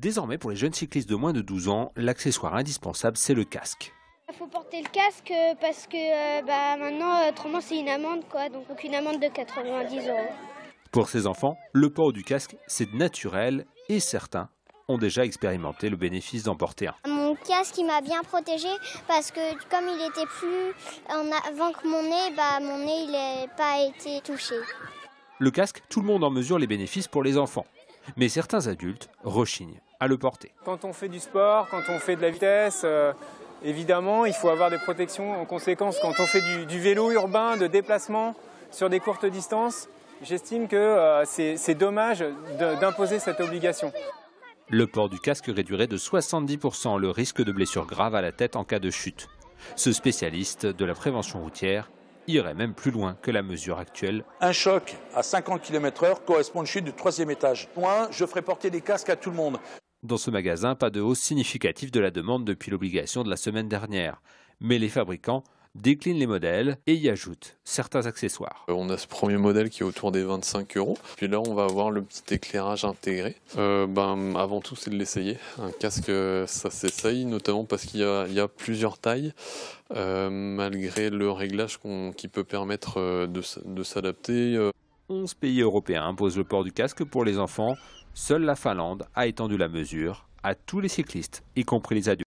Désormais, pour les jeunes cyclistes de moins de 12 ans, l'accessoire indispensable, c'est le casque. Il faut porter le casque euh, parce que euh, bah, maintenant, autrement, c'est une amende, quoi. Donc, une amende de 90 euros. Pour ces enfants, le port du casque, c'est naturel et certains ont déjà expérimenté le bénéfice d'en porter un. Mon casque, il m'a bien protégé parce que comme il était plus en avant que mon nez, bah, mon nez, il n'a pas été touché. Le casque, tout le monde en mesure les bénéfices pour les enfants. Mais certains adultes rechignent à le porter. Quand on fait du sport, quand on fait de la vitesse, euh, évidemment, il faut avoir des protections en conséquence. Quand on fait du, du vélo urbain, de déplacement sur des courtes distances, j'estime que euh, c'est dommage d'imposer cette obligation. Le port du casque réduirait de 70% le risque de blessures graves à la tête en cas de chute. Ce spécialiste de la prévention routière irait même plus loin que la mesure actuelle. Un choc à 50 km/h correspond à une chute du troisième étage. Moi, je ferai porter des casques à tout le monde. Dans ce magasin, pas de hausse significative de la demande depuis l'obligation de la semaine dernière. Mais les fabricants déclinent les modèles et y ajoutent certains accessoires. Euh, on a ce premier modèle qui est autour des 25 euros. Puis là, on va avoir le petit éclairage intégré. Euh, ben, avant tout, c'est de l'essayer. Un casque, ça s'essaye, notamment parce qu'il y, y, a plusieurs tailles. Euh, malgré le réglage qui peut permettre euh, de, de s'adapter. 11 pays européens imposent le port du casque pour les enfants. Seule la Finlande a étendu la mesure à tous les cyclistes, y compris les adultes.